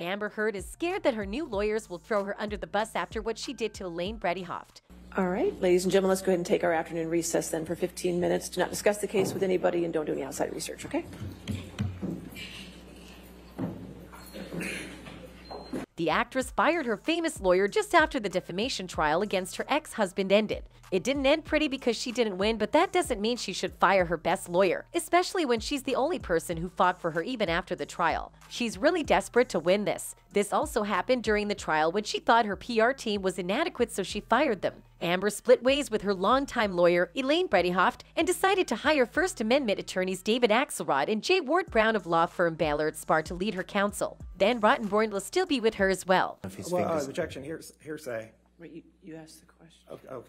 Amber Heard is scared that her new lawyers will throw her under the bus after what she did to Elaine Bredehoft. All right, ladies and gentlemen, let's go ahead and take our afternoon recess then for 15 minutes. Do not discuss the case with anybody and don't do any outside research, okay? The actress fired her famous lawyer just after the defamation trial against her ex husband ended. It didn't end pretty because she didn't win, but that doesn't mean she should fire her best lawyer, especially when she's the only person who fought for her even after the trial. She's really desperate to win this. This also happened during the trial when she thought her PR team was inadequate, so she fired them. Amber split ways with her longtime lawyer, Elaine Bredehoft, and decided to hire First Amendment attorneys David Axelrod and Jay Ward Brown of law firm Ballard Spahr to lead her counsel. Dan Rottenborn will still be with her as well. Well, uh, objection, hears- hearsay. Wait, you, you asked the question. Oh, oh,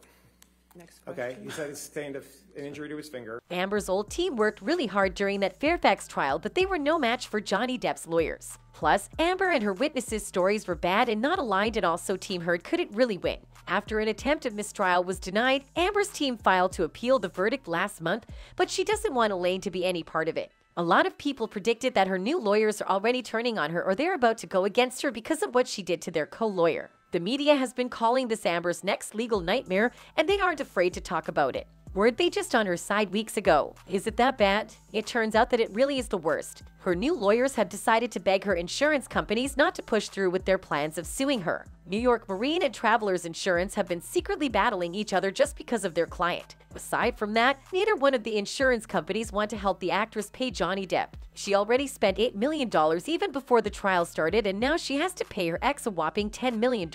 Next okay, question. you said he sustained a f- an injury to his finger. Amber's old team worked really hard during that Fairfax trial, but they were no match for Johnny Depp's lawyers. Plus, Amber and her witnesses' stories were bad and not aligned, and also Team Heard couldn't really win. After an attempt at mistrial was denied, Amber's team filed to appeal the verdict last month, but she doesn't want Elaine to be any part of it. A lot of people predicted that her new lawyers are already turning on her or they're about to go against her because of what she did to their co lawyer. The media has been calling this Amber's next legal nightmare, and they aren't afraid to talk about it. Weren't they just on her side weeks ago? Is it that bad? It turns out that it really is the worst. Her new lawyers have decided to beg her insurance companies not to push through with their plans of suing her. New York Marine and Travelers Insurance have been secretly battling each other just because of their client. Aside from that, neither one of the insurance companies want to help the actress pay Johnny Depp. She already spent $8 million even before the trial started, and now she has to pay her ex a whopping $10 million.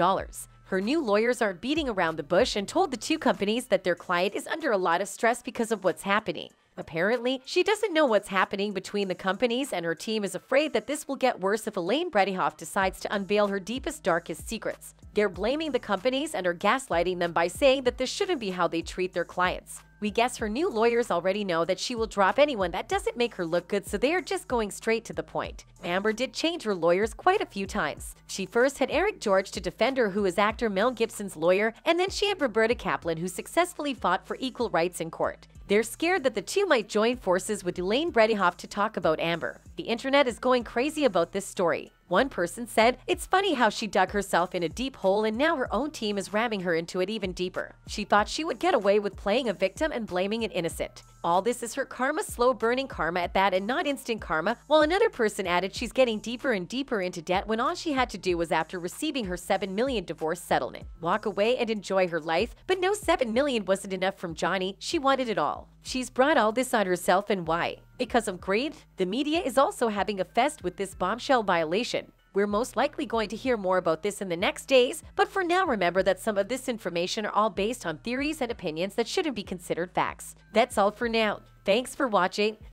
Her new lawyers aren't beating around the bush and told the two companies that their client is under a lot of stress because of what's happening. Apparently, she doesn't know what's happening between the companies, and her team is afraid that this will get worse if Elaine Bredehoft decides to unveil her deepest, darkest secrets. They're blaming the companies and are gaslighting them by saying that this shouldn't be how they treat their clients. We guess her new lawyers already know that she will drop anyone that doesn't make her look good, so they are just going straight to the point. Amber did change her lawyers quite a few times. She first had Eric George to defend her, who is actor Mel Gibson's lawyer, and then she had Roberta Kaplan, who successfully fought for equal rights in court. They're scared that the two might join forces with Elaine Bredehoft to talk about Amber. The internet is going crazy about this story. One person said, It's funny how she dug herself in a deep hole and now her own team is ramming her into it even deeper. She thought she would get away with playing a victim and blaming an innocent. All this is her karma, slow burning karma at that and not instant karma, while another person added she's getting deeper and deeper into debt when all she had to do was after receiving her 7 million divorce settlement. Walk away and enjoy her life, but no 7 million wasn't enough from Johnny, she wanted it all. She's brought all this on herself and why? Because of greed? The media is also having a fest with this bombshell violation. We're most likely going to hear more about this in the next days, but for now remember that some of this information are all based on theories and opinions that shouldn't be considered facts. That's all for now. Thanks for watching.